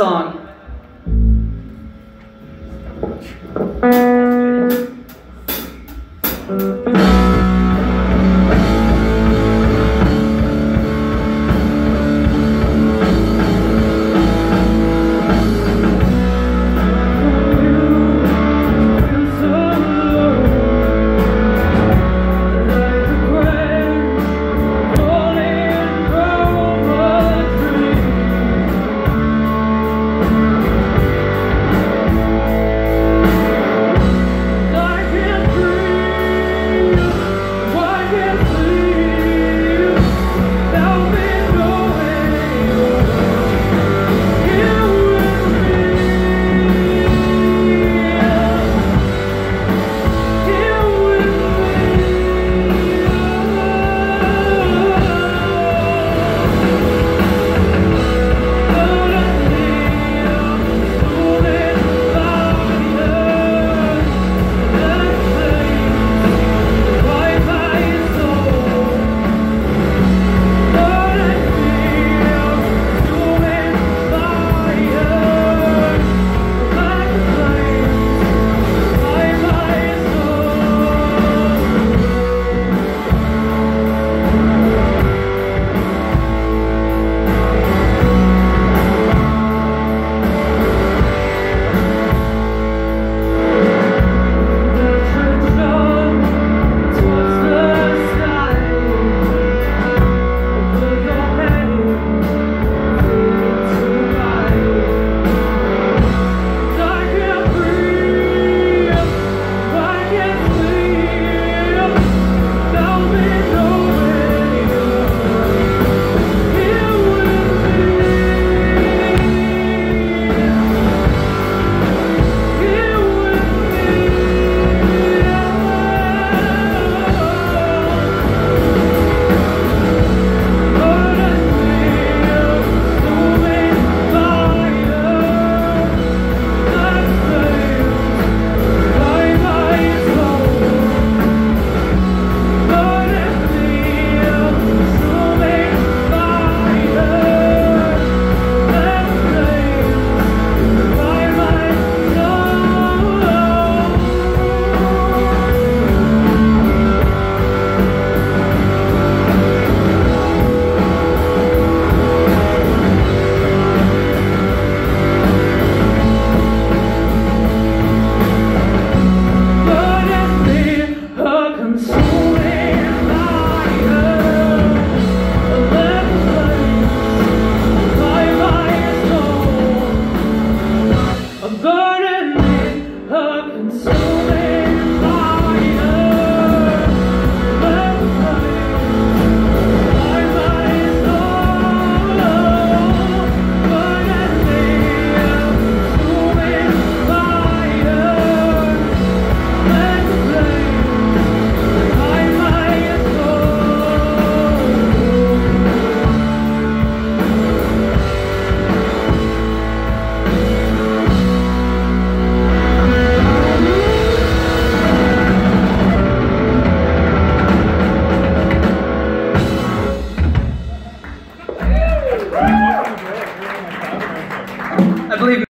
song.